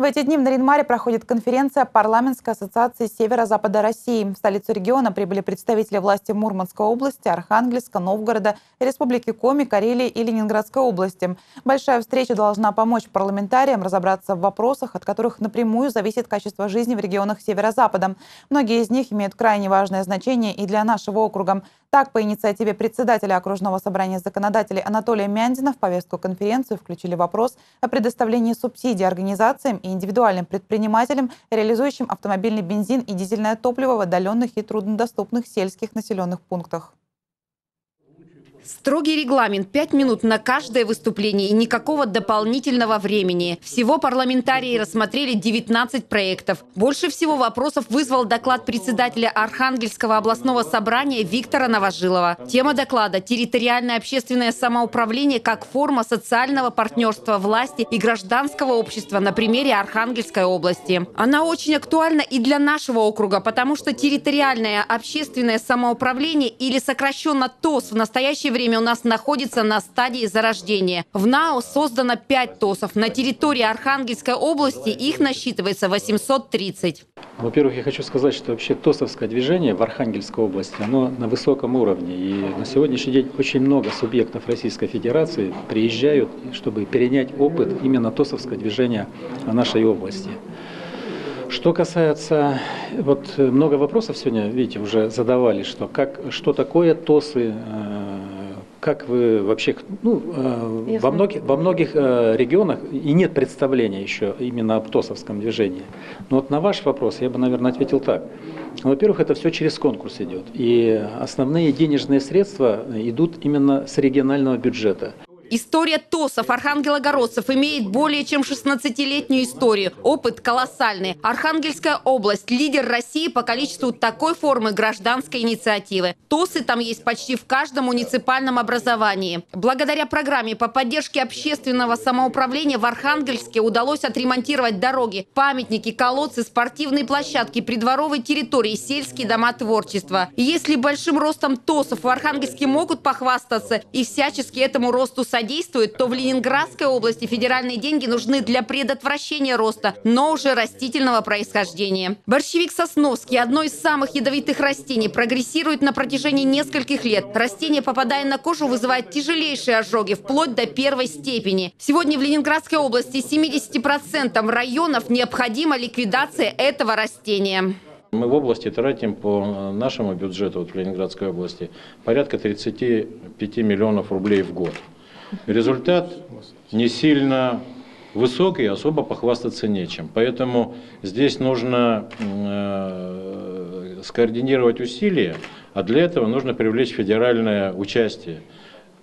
В эти дни в Наринмаре проходит конференция Парламентской ассоциации Северо-Запада России. В столицу региона прибыли представители власти Мурманской области, Архангельска, Новгорода, Республики Коми, Карелии и Ленинградской области. Большая встреча должна помочь парламентариям разобраться в вопросах, от которых напрямую зависит качество жизни в регионах Северо-Запада. Многие из них имеют крайне важное значение и для нашего округа. Так, по инициативе председателя окружного собрания законодателей Анатолия Мяндина в повестку конференции включили вопрос о предоставлении субсидий организациям и индивидуальным предпринимателям, реализующим автомобильный бензин и дизельное топливо в отдаленных и труднодоступных сельских населенных пунктах. Строгий регламент – 5 минут на каждое выступление и никакого дополнительного времени. Всего парламентарии рассмотрели 19 проектов. Больше всего вопросов вызвал доклад председателя Архангельского областного собрания Виктора Новожилова. Тема доклада – территориальное общественное самоуправление как форма социального партнерства власти и гражданского общества на примере Архангельской области. Она очень актуальна и для нашего округа, потому что территориальное общественное самоуправление или сокращенно ТОС в настоящее время время у нас находится на стадии зарождения. В НАО создано 5 ТОСов. На территории Архангельской области их насчитывается 830. Во-первых, я хочу сказать, что вообще ТОСовское движение в Архангельской области, оно на высоком уровне. И на сегодняшний день очень много субъектов Российской Федерации приезжают, чтобы перенять опыт именно ТОСовского движения в нашей области. Что касается, вот много вопросов сегодня, видите, уже задавали, что, как, что такое ТОСы, э, как вы вообще, ну, э, во, многих, во многих э, регионах и нет представления еще именно о ТОСовском движении. Но вот на ваш вопрос я бы, наверное, ответил так. Во-первых, это все через конкурс идет. И основные денежные средства идут именно с регионального бюджета. История ТОСов архангелогородцев имеет более чем 16-летнюю историю. Опыт колоссальный. Архангельская область – лидер России по количеству такой формы гражданской инициативы. ТОСы там есть почти в каждом муниципальном образовании. Благодаря программе по поддержке общественного самоуправления в Архангельске удалось отремонтировать дороги, памятники, колодцы, спортивные площадки, придворовые территории, сельские дома творчества. Если большим ростом ТОСов в Архангельске могут похвастаться и всячески этому росту содействовать, содействует, то в Ленинградской области федеральные деньги нужны для предотвращения роста, но уже растительного происхождения. Борщевик сосновский, одно из самых ядовитых растений, прогрессирует на протяжении нескольких лет. Растение, попадая на кожу, вызывает тяжелейшие ожоги, вплоть до первой степени. Сегодня в Ленинградской области 70% районов необходима ликвидация этого растения. Мы в области тратим по нашему бюджету вот в Ленинградской области порядка 35 миллионов рублей в год. Результат не сильно высокий, особо похвастаться нечем. Поэтому здесь нужно э, скоординировать усилия, а для этого нужно привлечь федеральное участие.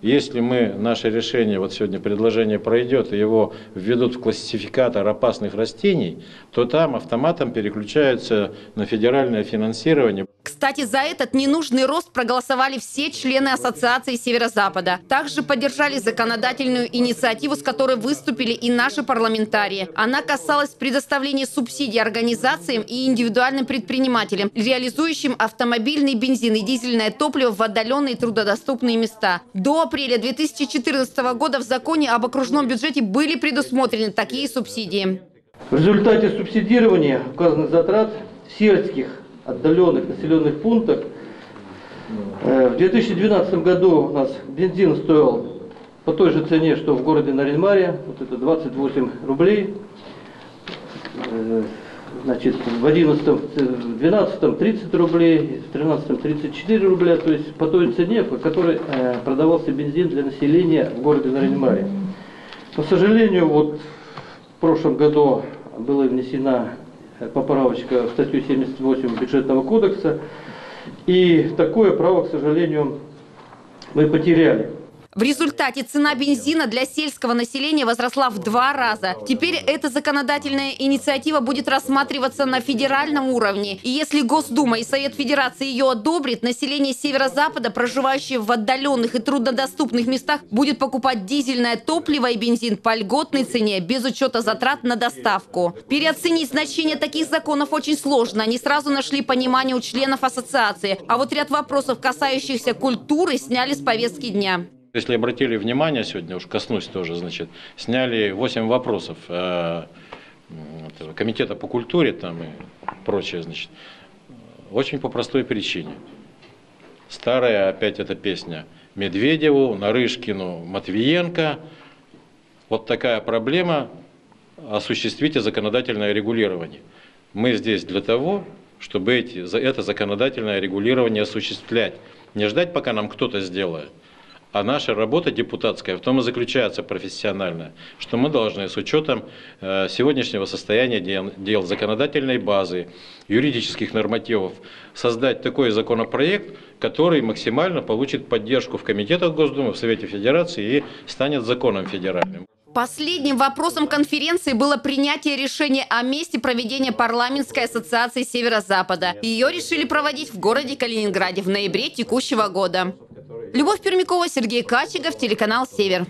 Если мы, наше решение, вот сегодня предложение пройдет, и его введут в классификатор опасных растений, то там автоматом переключаются на федеральное финансирование. Кстати, за этот ненужный рост проголосовали все члены Ассоциации Северо-Запада. Также поддержали законодательную инициативу, с которой выступили и наши парламентарии. Она касалась предоставления субсидий организациям и индивидуальным предпринимателям, реализующим автомобильный бензин и дизельное топливо в отдаленные трудодоступные места. До апреля 2014 года в законе об окружном бюджете были предусмотрены такие субсидии. В результате субсидирования указанных затрат сельских отдаленных населенных пунктах. Э, в 2012 году у нас бензин стоил по той же цене, что в городе Наринмаре, вот это 28 рублей. Э, значит, в 11 в 12 30 рублей, в 13 34 рубля, то есть по той цене, по которой э, продавался бензин для населения в городе Наринмаре. К сожалению, вот в прошлом году была внесена поправочка в статью 78 бюджетного кодекса. И такое право, к сожалению, мы потеряли. В результате цена бензина для сельского населения возросла в два раза. Теперь эта законодательная инициатива будет рассматриваться на федеральном уровне. И если Госдума и Совет Федерации ее одобрит, население Северо-Запада, проживающее в отдаленных и труднодоступных местах, будет покупать дизельное топливо и бензин по льготной цене, без учета затрат на доставку. Переоценить значение таких законов очень сложно. Они сразу нашли понимание у членов ассоциации. А вот ряд вопросов, касающихся культуры, сняли с повестки дня. Если обратили внимание, сегодня уж коснусь тоже, значит, сняли 8 вопросов. Э, комитета по культуре там и прочее, значит, очень по простой причине. Старая опять эта песня Медведеву, Нарышкину, Матвиенко. Вот такая проблема. Осуществите законодательное регулирование. Мы здесь для того, чтобы эти, это законодательное регулирование осуществлять. Не ждать, пока нам кто-то сделает. А наша работа депутатская в том и заключается профессиональная, что мы должны с учетом э, сегодняшнего состояния дел, законодательной базы, юридических нормативов, создать такой законопроект, который максимально получит поддержку в комитетах Госдумы, в Совете Федерации и станет законом федеральным. Последним вопросом конференции было принятие решения о месте проведения парламентской ассоциации Северо-Запада. Ее решили проводить в городе Калининграде в ноябре текущего года. Любовь Пермякова, Сергей Качегов, телеканал «Север».